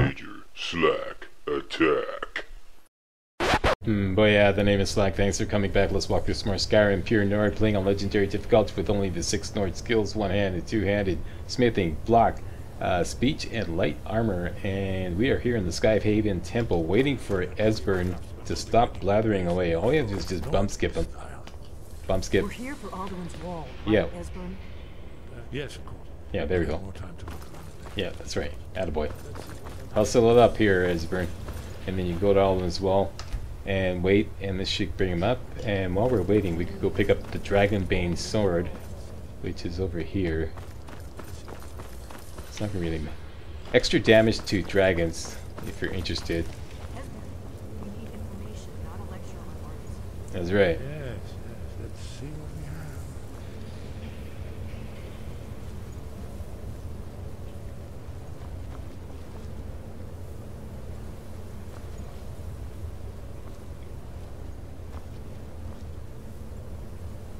Major Slack attack. Hmm, but yeah, the name is Slack. Thanks for coming back. Let's walk through some more Skyrim Pure Nord, playing on Legendary difficulty with only the six Nord skills, one-handed, two-handed, smithing, block, uh, speech, and light armor. And we are here in the Skyhaven Temple, waiting for Esbern to stop blathering away. All we have to do is just bump skip him. Bump skip. We're here for Alduin's Wall. Yeah. Right, Esbern? Yes, of course. Yeah, there we go. More time to look. Yeah, that's right. Attaboy. Hustle it up here, Esbern. And then you go to Alduin's Wall and wait, and this should bring him up. And while we're waiting, we could go pick up the Dragonbane sword, which is over here. It's not gonna really ma- extra damage to dragons, if you're interested. Esbern, we need information, not a lecture on arts. That's right. Yes, yes. Let's see what we have.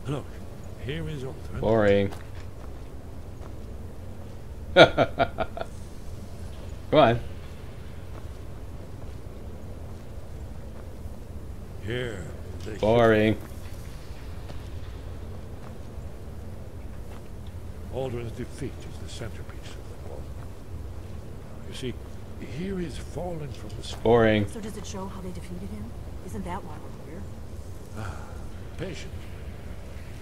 Look, here is Alduin. Boring. Come on. Here. Boring. Alduin's defeat is the centerpiece of the wall. You see, here is fallen from the sky. Boring. So does it show how they defeated him? Isn't that why we're here? Ah, patient.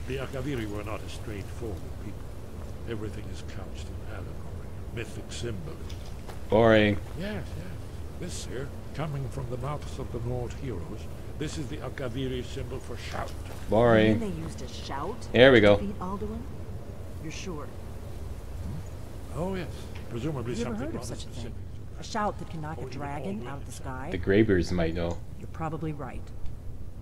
The Akaviri were not a straightforward people. Everything is couched in allegory, mythic symbolism. Boring. Yes, yes. This here, coming from the mouths of the Nord heroes, this is the Akaviri symbol for shout. You mean Boring. they used a shout? There we to go. Defeat Alduin? You're sure? Hmm? Oh yes, presumably Have you ever something heard of rather such a thing? A shout that can knock a dragon out of the sky? The Greybeards might know. You're probably right.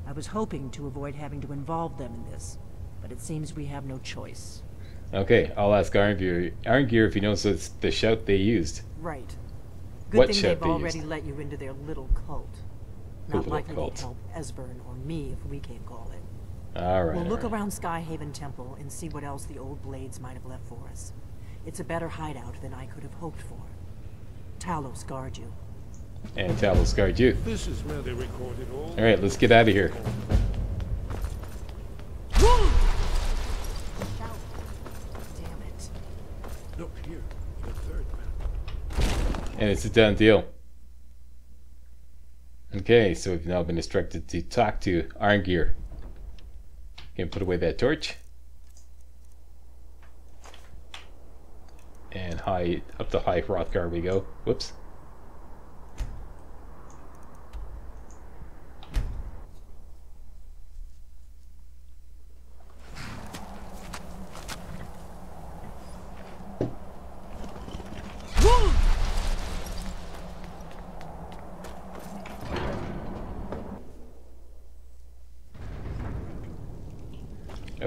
I was hoping to avoid having to involve them in this, but it seems we have no choice. Okay, I'll ask Arngeir. Arngeir if he knows it's the shout they used. Right. Good What thing shout they've they already used? let you into their little cult. Not little likely cult? they'd help Esbern or me if we came calling. Alright. We'll look alright. around Skyhaven Temple and see what else the old blades might have left for us. It's a better hideout than I could have hoped for. Talos guard you. And Talos guard you. This is where they recorded all. Alright, let's get out of here. Shout. Damn it. Look here, the third man. And it's a done deal. Okay, so we've now been instructed to talk to Arngeir. Can put away that torch. And high up the high Hrothgar we go. Whoops.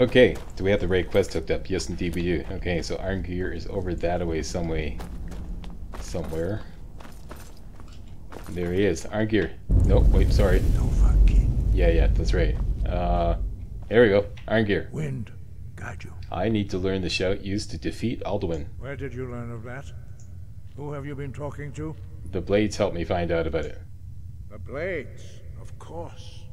Okay, do we have the right quest hooked up? Yes, indeed we do. Okay, so Arngeir is over that way some way. Somewhere. There he is. Arngeir. Nope, wait, sorry. Nova King. Yeah, yeah, that's right. Uh, there we go. Arngeir. Wind, guide you. I need to learn the shout used to defeat Alduin. Where did you learn of that? Who have you been talking to? The blades helped me find out about it. The Blades, of course.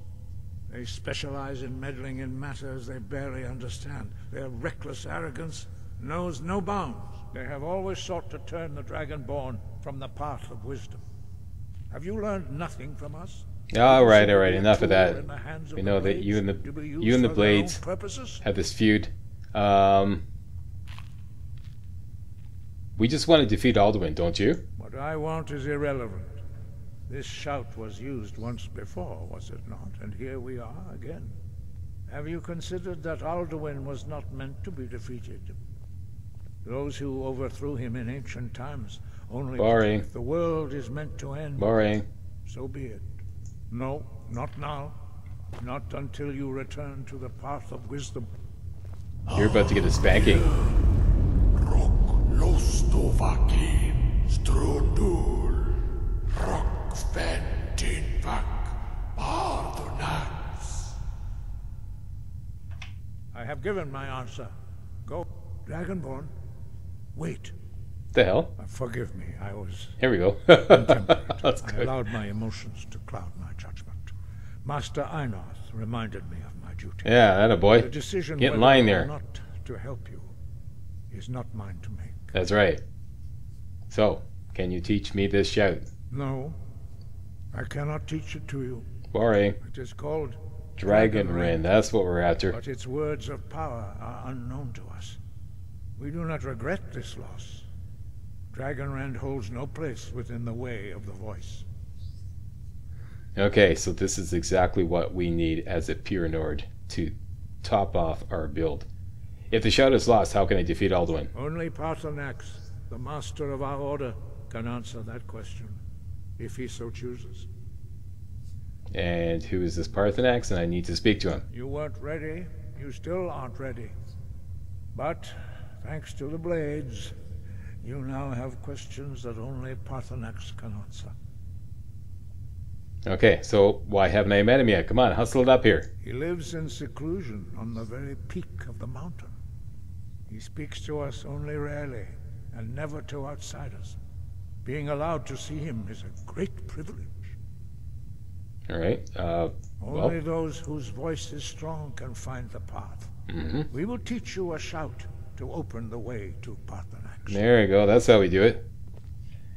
They specialize in meddling in matters they barely understand. Their reckless arrogance knows no bounds. They have always sought to turn the Dragonborn from the path of wisdom. Have you learned nothing from us? All right, all right, enough of that. in the hands of We know that you and the you and the for their own blades have this feud. Um, we just want to defeat Alduin, don't you? What I want is irrelevant. This shout was used once before, was it not? And here we are again. Have you considered that Alduin was not meant to be defeated? Those who overthrew him in ancient times only Boring. the world is meant to end. Boring. So be it. No, not now. Not until you return to the path of wisdom. You're about to get a spanking. Rock Lostovakim Strudul Rock have given my answer. Go, Dragonborn. Wait. The hell? Uh, Forgive me, I was Here we go. That's I good. allowed my emotions to cloud my judgment. Master Einarth reminded me of my duty. Yeah, that a boy. The decision Get in line there. not to help you is not mine to make. That's right. So, can you teach me this shout? No, I cannot teach it to you. Boring. It is called Dragon Dragon Rin. Rin. That's what we're after. But its words of power are unknown to us. We do not regret this loss. Dragonrend holds no place within the way of the voice. Okay, so this is exactly what we need as a pure Nord to top off our build. If the shout is lost, how can I defeat Alduin? Only Paarthurnax, the master of our order, can answer that question, if he so chooses. And who is this Paarthurnax? And I need to speak to him. You weren't ready. You still aren't ready. But, thanks to the blades, you now have questions that only Paarthurnax can answer. Okay, so why haven't I met him yet? Come on, hustle it up here. He lives in seclusion on the very peak of the mountain. He speaks to us only rarely, and never to outsiders. Being allowed to see him is a great privilege. All right. Uh, Only those whose voice is strong can find the path. hmm We will teach you a shout to open the way to Paarthurnax. There we go. That's how we do it.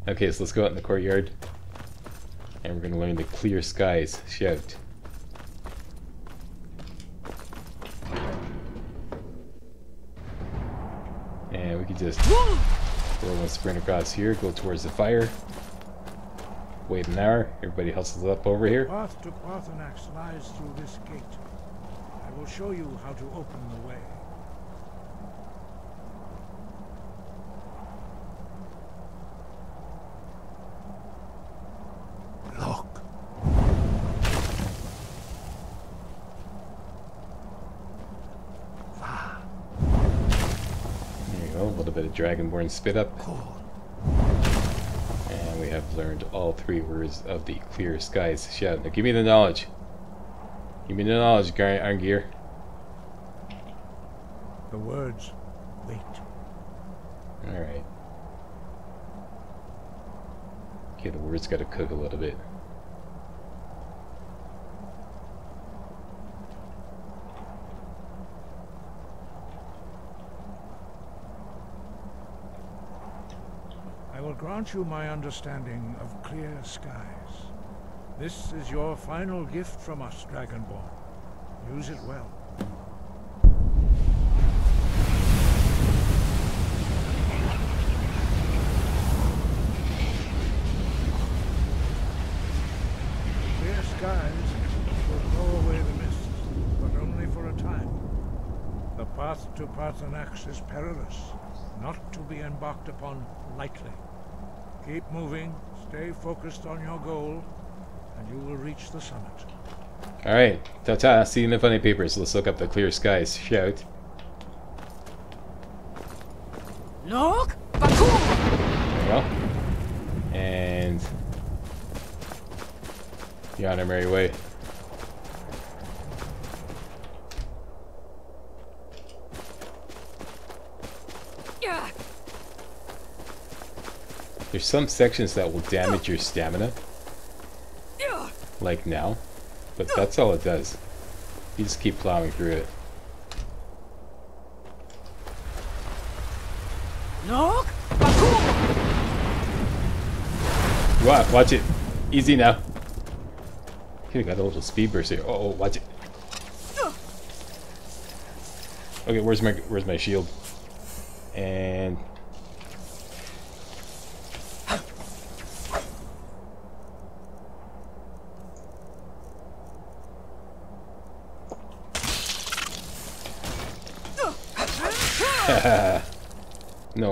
Okay, so let's go out in the courtyard. And we're going to learn the clear skies shout. And we can just throw one sprint across here, go towards the fire. Wait an hour. Everybody hustles up over The here. path to Paarthurnax lies through this gate. I will show you how to open the way. Look. There you go. A little bit of Dragonborn spit up. And we have learned all three words of the clear skies shout. Now give me the knowledge. Give me the knowledge, Arngeir. The words, wait. Alright. Okay, the words gotta cook a little bit. Grant you my understanding of clear skies. This is your final gift from us, Dragonborn. Use it well. Clear skies will blow away the mists, but only for a time. The path to Paarthurnax is perilous, not to be embarked upon lightly. Keep moving, stay focused on your goal, and you will reach the summit. Alright, ta ta, see you in the funny papers. Let's look up the clear skies shout. Look! Bakur! There we go. And. You're on our merry way. Yeah. There's some sections that will damage your stamina, like now, but that's all it does. You just keep plowing through it. Bakur! Wow, watch it. Easy now. Okay, got a little speed burst here. Oh, oh, watch it. Okay, where's my where's my shield? And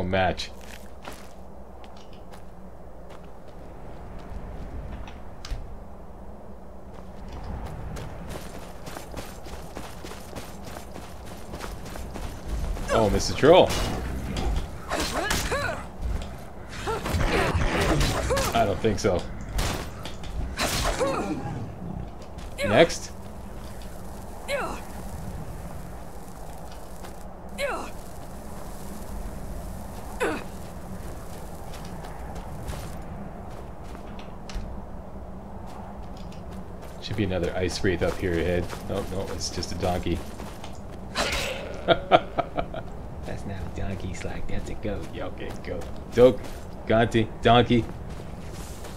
match. Oh, Mr. Troll. I don't think so. Next. Yeah. Yeah. Should be another ice wraith up here ahead. No, oh, no, it's just a donkey. That's not a donkey, Slack. That's a goat. Yeah, okay, goat. Doke, Gonti, donkey.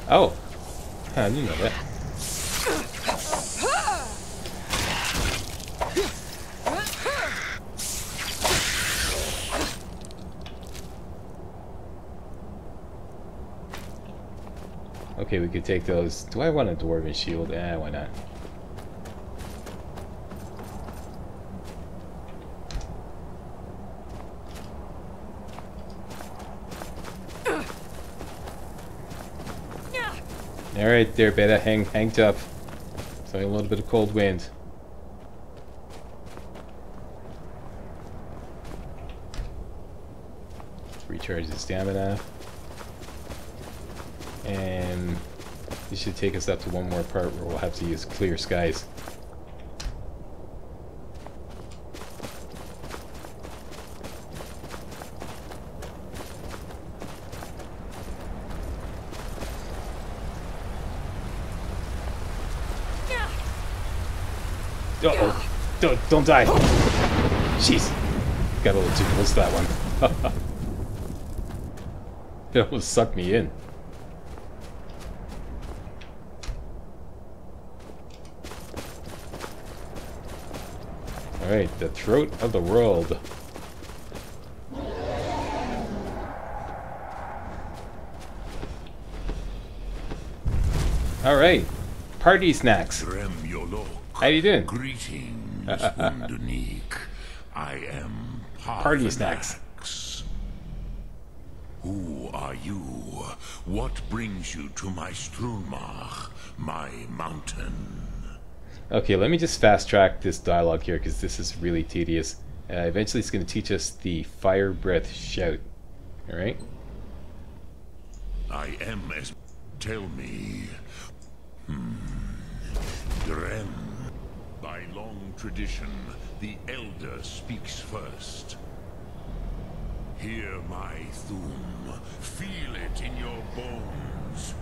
Oh, I didn't know that. Okay, we could take those. Do I want a dwarven shield? Eh, why not? Alright there, better hang hang tough. So a little bit of cold wind. Recharge the stamina. And this should take us up to one more part where we'll have to use clear skies. Uh oh. Don't, don't die. Jeez. Got a little too close to that one. it almost sucked me in. Alright, the throat of the world. Alright, Partysnax. How you doing? Greetings. I am Paarthurnax. Who are you? What brings you to my Strunmah, my mountain? Okay, let me just fast track this dialogue here because this is really tedious. Uh, eventually, it's going to teach us the fire breath shout. Alright? I am as. Tell me. Hmm. Drem. By long tradition, the Elder speaks first. Hear my Thu'um. Feel it in your bones.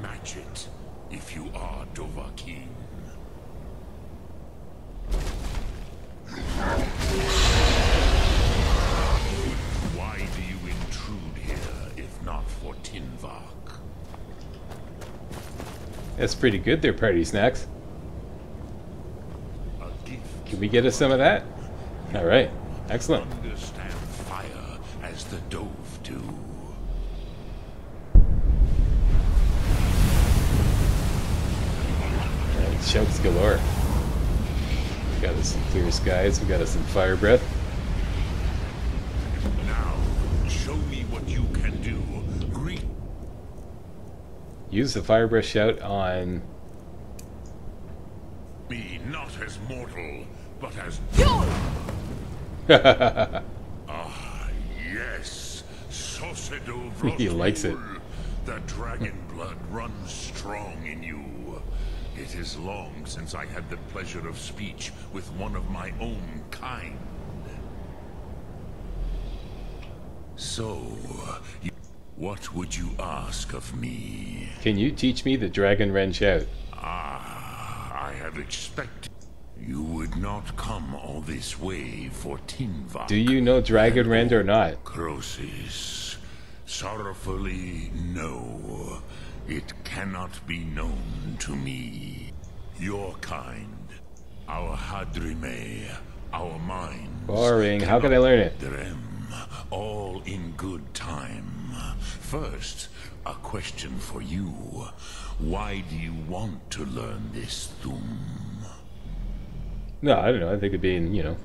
Match it if you are Dovahkiin. That's pretty good there, Partysnax. Can we get us some of that? Alright, excellent. Understand fire as the Dov do. Shouts galore. We got us some clear skies, we got us some fire breath. Use the fire breath shout on. me not as mortal, but as ah yes, He likes it. The dragon blood runs strong in you. It is long since I had the pleasure of speech with one of my own kind. So, you, what would you ask of me? Can you teach me the Dragonrend shout? Ah, I have expected you would not come all this way for Tinvaak. Do you know Dragonrend or not? Krosis, sorrowfully, no. It cannot be known to me. Your kind, our Hadrime, our minds. Boring. How can I learn it? All in good time. First, a question for you. Why do you want to learn this Thu'um? No, I don't know. I think it'd be, you know,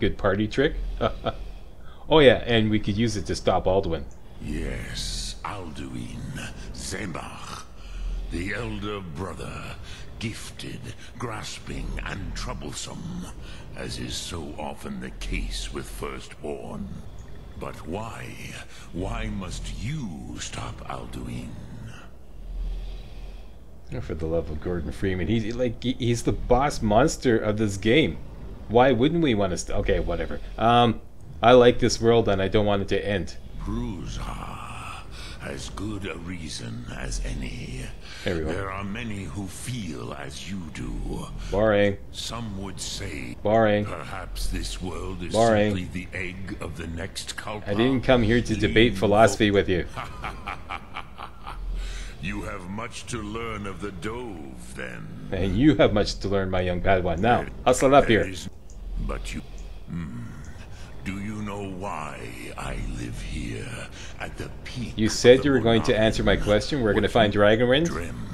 good party trick. oh yeah, and we could use it to stop Alduin. Yes, Alduin, Zeymah, the elder brother, gifted, grasping, and troublesome, as is so often the case with firstborn. But why? Why must you stop Alduin? Oh, For the love of Gordon Freeman, he's like he's the boss monster of this game. Why wouldn't we want to? St- okay, whatever. Um, I like this world and I don't want it to end. Bruza, as good a reason as any. There we go. There are many who feel as you do. Boring. Some would say Boring. perhaps this world is Boring. simply the egg of the next Kalpa. I didn't come here to debate philosophy with you. You have much to learn of the Dov, then. And you have much to learn, my young Padawan. Now, hustle it up here. But you... Hmm. Do you know why I live here at the peak You said you were going to answer my question. We're going to find Dragon Wind. Drem.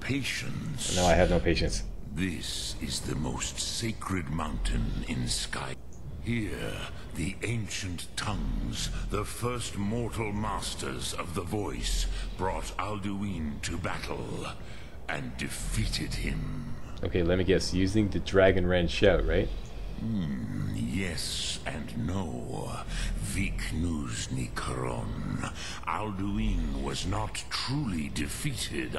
Patience. No, I have no patience. This is the most sacred mountain in Sky. Here, the ancient tongues, the first mortal masters of the voice, brought Alduin to battle and defeated him. Okay, let me guess. Using the Dragon Rend shout, right? Hmm, yes and no. Vik Nuzny Alduin was not truly defeated.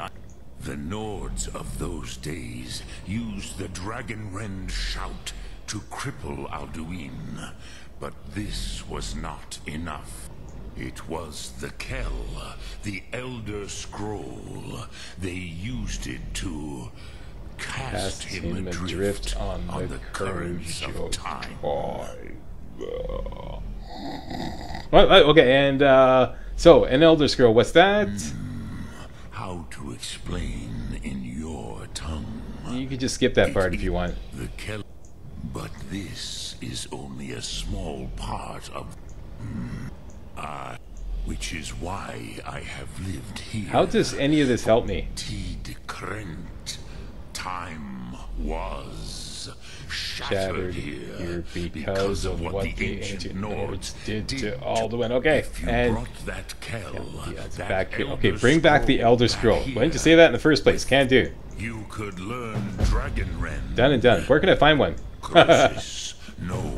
The Nords of those days used the Dragon Rend shout to cripple Alduin. But this was not enough. It was the Kel, the Elder Scroll. They used it to cast, Cast him, him adrift, adrift on, on the the currents currents of of time. Well, uh, okay, and uh, so an Elder Scroll. What's that? How to explain in your tongue You could just skip that part if you want. But this is only a small part of. Hmm, Ah, which is why I have lived here. How does any of this help me? Time was shattered, Shattered here, here because of what the ancient Nords Nords did to Alduin. Okay, If you and brought that Kel, Yeah, it's that back here. Okay, bring back the Elder Scroll. Why didn't you say that in the first place? Can't do. You could learn Dragon Rend. Done and done. Where can I find one? No.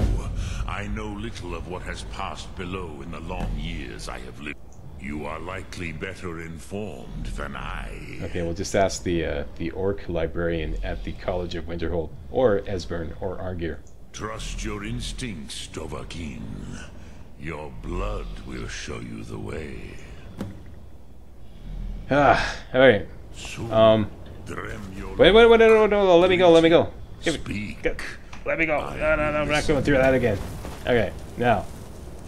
I know little of what has passed below in the long years I have lived. You are likely better informed than I. Okay, we'll just ask the uh, the orc librarian at the College of Winterhold, or Esbern, or Arngeir. Trust your instincts, Dovahkiin. Your blood will show you the way. Ah, all right. Um, wait, wait, wait, no, no, no, let me go, let me go. Give me, Speak. go. Let me go. No, no, no, I'm not going through that again. Okay, now,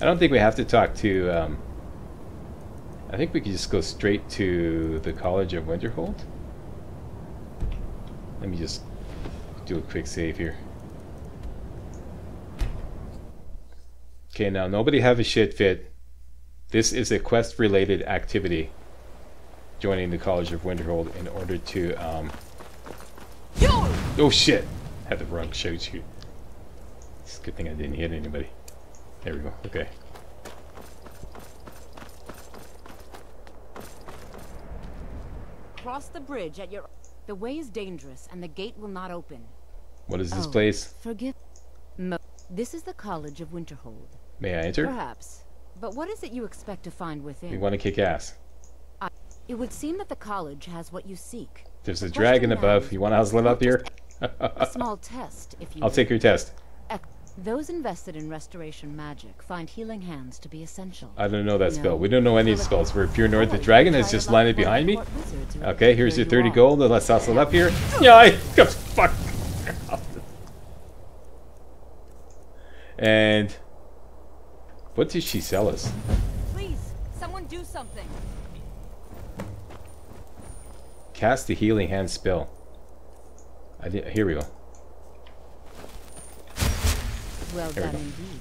I don't think we have to talk to. Um, I think we could just go straight to the College of Winterhold. Let me just do a quick save here. Okay, now nobody have a shit fit. This is a quest-related activity. Joining the College of Winterhold in order to um. Oh shit! Had the wrong shoot. It's a good thing I didn't hit anybody. There we go. Okay. Cross the bridge at your... The way is dangerous, and the gate will not open. What is this Oh, place? Forgive... Mo this is the College of Winterhold. May I enter? Perhaps. But what is it you expect to find within? We want to kick ass. It would seem that the college has what you seek. There's a dragon above. You want to hustle it up here? A small test, if you I'll will. take your test. Ec- Those invested in restoration magic find healing hands to be essential. I don't know that No. spell. We don't know any of spells. We're pure Nord. The dragon has just landed behind me. Okay, here's your 30 gold. Let's hustle up here. Yeah, I fuck. And what did she sell us? Please, someone do something. Cast the healing hand spell. I did, here we go. Well There done indeed.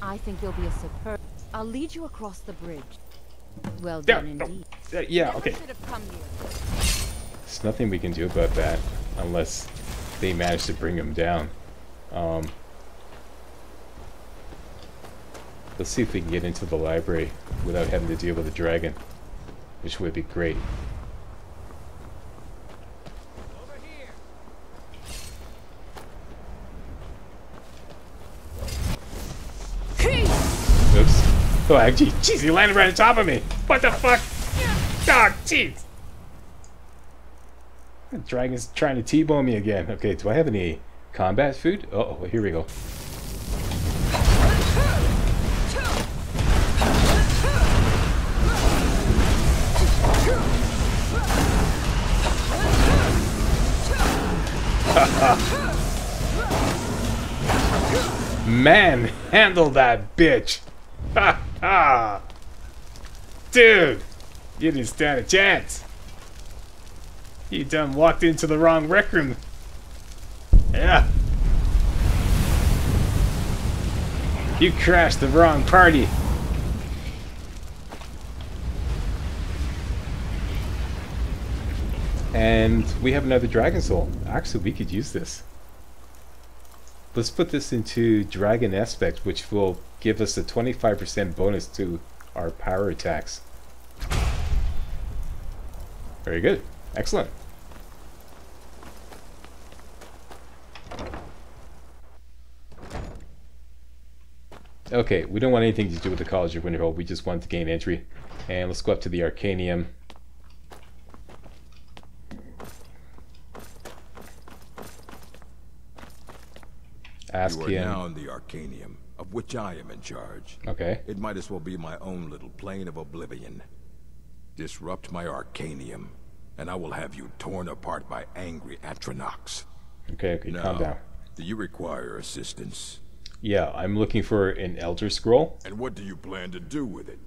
I think you'll be a superb. I'll lead you across the bridge. Well There, done no. indeed. Uh, yeah, okay. should have come here. There's nothing we can do about that unless they manage to bring him down. Um, let's see if we can get into the library without having to deal with a dragon, which would be great. Oh, actually, jeez, he landed right on top of me. What the fuck? Dog, jeez. Dragon's trying to T-bone me again. Okay, do I have any combat food? Uh oh, here we go. Man, handle that bitch. Ha ha! Dude! You didn't stand a chance! You done walked into the wrong rec room. Yeah. You crashed the wrong party. And we have another Dragon Soul. Actually, we could use this. Let's put this into Dragon Aspect, which will give us a 25% bonus to our power attacks. Very good. Excellent. Okay, we don't want anything to do with the College of Winterhold. We just want to gain entry. And let's go up to the Arcanaeum. Ask you are him. now in the Arcanaeum, of which I am in charge. Okay. It might as well be my own little plane of oblivion. Disrupt my Arcanaeum, and I will have you torn apart by angry Atronachs. Okay, okay, Now, calm down. do you require assistance? Yeah, I'm looking for an Elder Scroll. And what do you plan to do with it?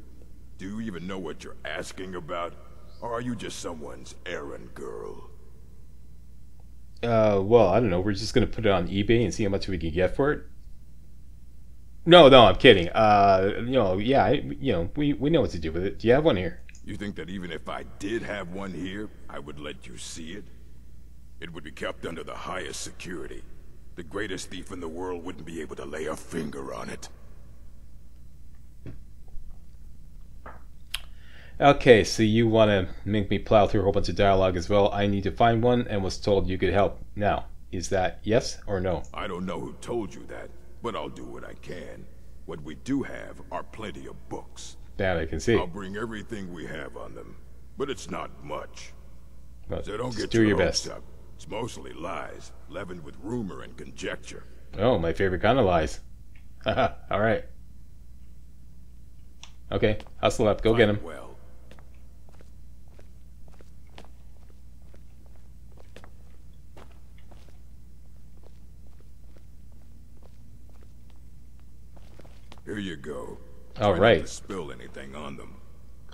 Do you even know what you're asking about? Or are you just someone's errand girl? Uh, well, I don't know. We're just gonna put it on eBay and see how much we can get for it. No, no, I'm kidding. Uh, you know, yeah, I, you know, we we know what to do with it. Do you have one here? You think that even if I did have one here, I would let you see it? It would be kept under the highest security. The greatest thief in the world wouldn't be able to lay a finger on it. Okay, so you want to make me plow through a whole bunch of dialogue as well. I need to find one and was told you could help. Now, is that yes or no? I don't know who told you that, but I'll do what I can. What we do have are plenty of books. That I can see. I'll bring everything we have on them, but it's not much. But So don't get do your, best. up. It's mostly lies, leavened with rumor and conjecture. Oh, my favorite kind of lies. Haha, all right. Okay, hustle up. Go get Fight him. Well, here you go. All Try right. spill anything on them.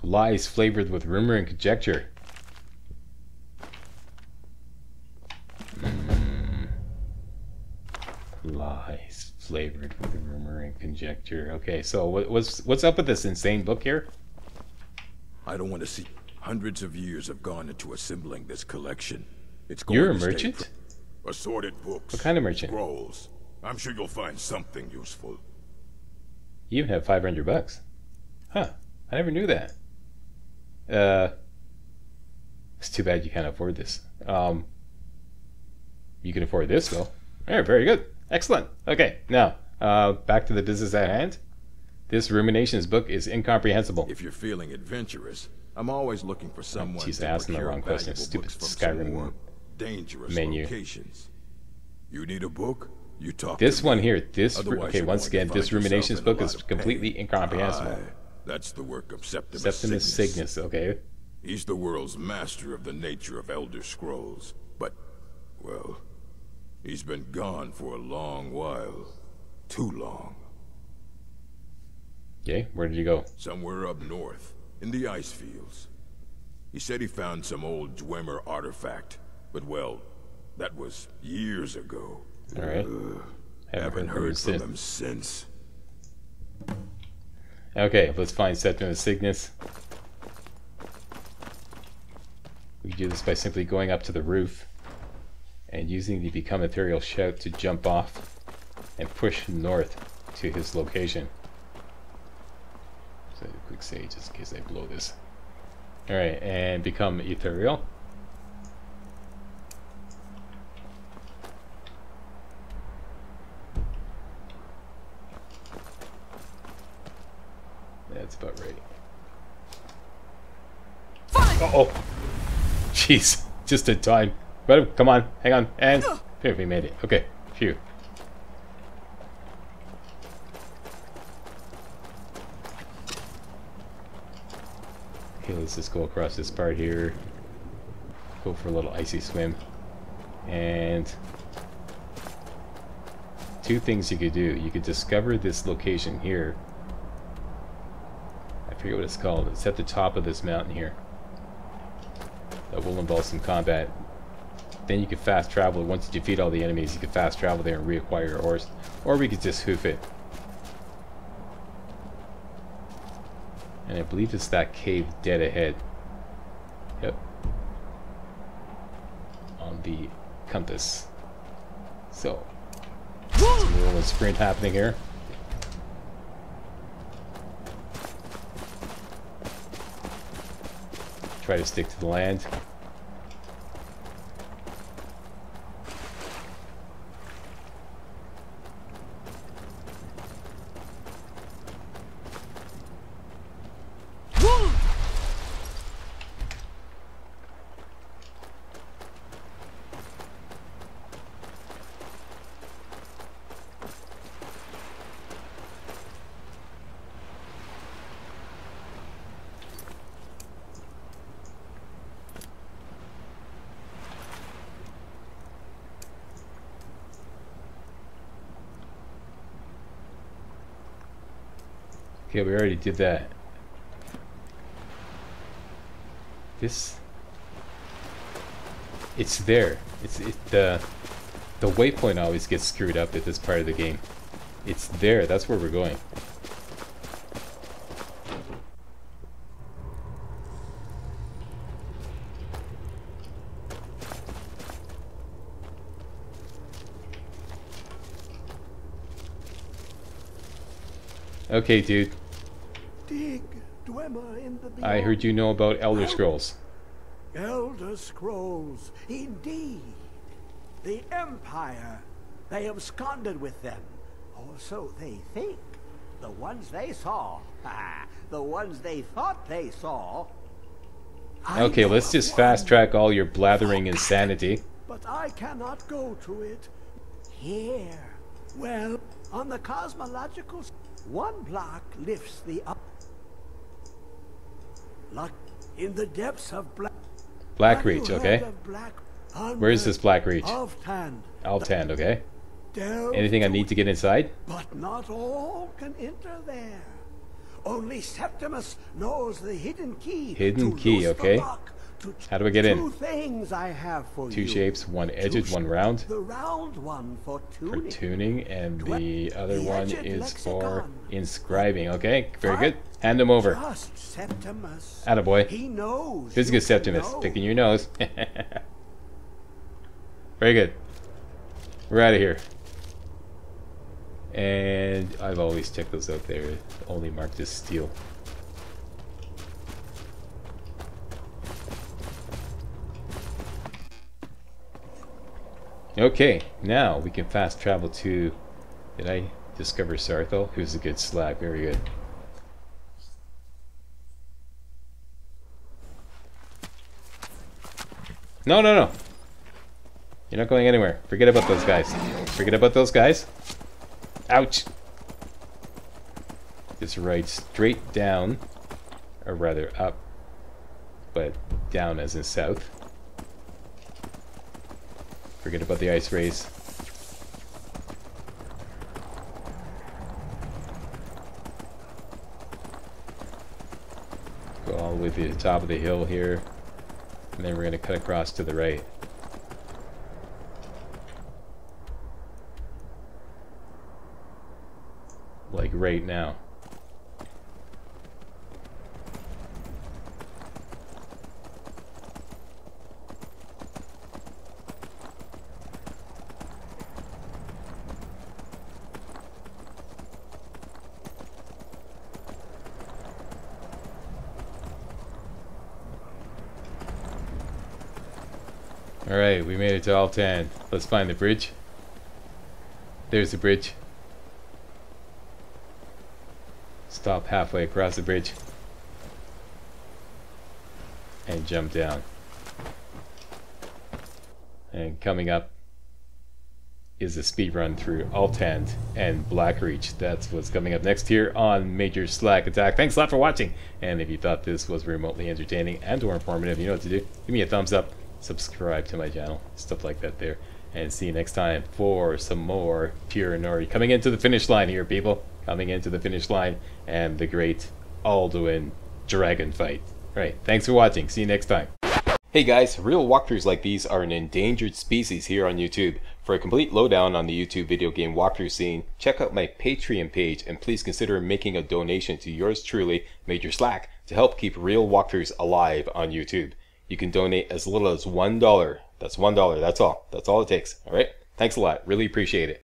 Lies flavored with rumor and conjecture. Mm. Lies flavored with rumor and conjecture. Okay, so what's what's up with this insane book here? I don't want to see. Hundreds of years have gone into assembling this collection. It's going You're a merchant? Assorted books. What kind of merchant? Scrolls. I'm sure you'll find something useful. You even have five hundred bucks. Huh? I never knew that. Uh, it's too bad you can't afford this. Um, you can afford this though. All right, very good, excellent. Okay, now uh, back to the business at hand. This ruminations book is incomprehensible. If you're feeling adventurous, I'm always looking for someone she's to asking the procure wrong question. valuable Stupid books from some Skyrim dangerous menu. locations. You need a book? You talk This one here, this okay. Once again, this ruminations book is completely incomprehensible. Aye, that's the work of Septimus, Septimus Signus. Signus. Okay. He's the world's master of the nature of Elder Scrolls. But, well, he's been gone for a long while. Too long. Okay. Where did you go? Somewhere up north, in the ice fields. He said he found some old Dwemer artifact, but well, that was years ago. All right. Haven't heard from them since. Okay, let's find Septimus Signus. We do this by simply going up to the roof and using the Become Ethereal Shout to jump off and push north to his location. So a quick save just in case I blow this. Alright, and become ethereal. That's about right. Uh oh. Jeez, just in time. But come on, hang on, and oh. here we made it. Okay, phew. Okay, let's just go across this part here. Go for a little icy swim. And two things you could do. You could discover this location here. I forget what it's called. It's at the top of this mountain here. Will involve some combat. Then you can fast travel. Once you defeat all the enemies, you can fast travel there and reacquire your horse. Or we could just hoof it. And I believe it's that cave dead ahead. Yep. On the compass. So, some little sprint happening here. Try to stick to the land. Okay, we already did that. This... It's there. It's it, the the waypoint always gets screwed up at this part of the game. It's there. That's where we're going. Okay, dude. Dig, Dwemer in the beyond. I heard you know about Elder Scrolls. Elder Scrolls, indeed. The Empire. They absconded with them. Or so they think. The ones they saw. the ones they thought they saw. Okay, let's just fast track all your blathering insanity. But I cannot go to it. Here. Well, on the cosmological... One block lifts the up... Like in the depths of black... Blackreach, okay? Black... Where is this Blackreach? Alftand. Alftand, okay? Anything I need to get inside? But not all can enter there. Only Septimus knows the hidden key. Hidden key, okay. lock How do I get in? Two things I have for Two you. shapes, one edged, one round. The round one for For tuning. tuning, and the other the one is for inscribing. Okay, very good. Hand them over. Just Septimus. Attaboy. He knows. You Septimus, know. picking your nose. very good. We're out of here. And I've always checked those out there, only marked as steel. Okay, now we can fast travel to. Did I discover Saarthal? Who's a good slack? Very good. No, no, no. You're not going anywhere. Forget about those guys. Forget about those guys. Ouch. Just right straight down, or rather up, but down as in south. Forget about the ice rays. Go all the way to the top of the hill here. And then we're going to cut across to the right. Like right now. We made it to Alftand. Let's find the bridge. There's the bridge. Stop halfway across the bridge. And jump down. And coming up is a speed run through Alftand and Blackreach. That's what's coming up next here on Major Slack Attack. Thanks a lot for watching. And if you thought this was remotely entertaining and or informative, you know what to do. Give me a thumbs up, subscribe to my channel, stuff like that there. and see you next time for some more Pure Nord. Coming into the finish line here, people. Coming into the finish line and the great Alduin dragon fight. Right, thanks for watching. See you next time. Hey guys, real walkthroughs like these are an endangered species here on YouTube. For a complete lowdown on the YouTube video game walkthrough scene, check out my Patreon page and please consider making a donation to yours truly, Major Slack, to help keep real walkthroughs alive on YouTube. You can donate as little as $1. That's $1, that's all. That's all it takes, alright? Thanks a lot, really appreciate it.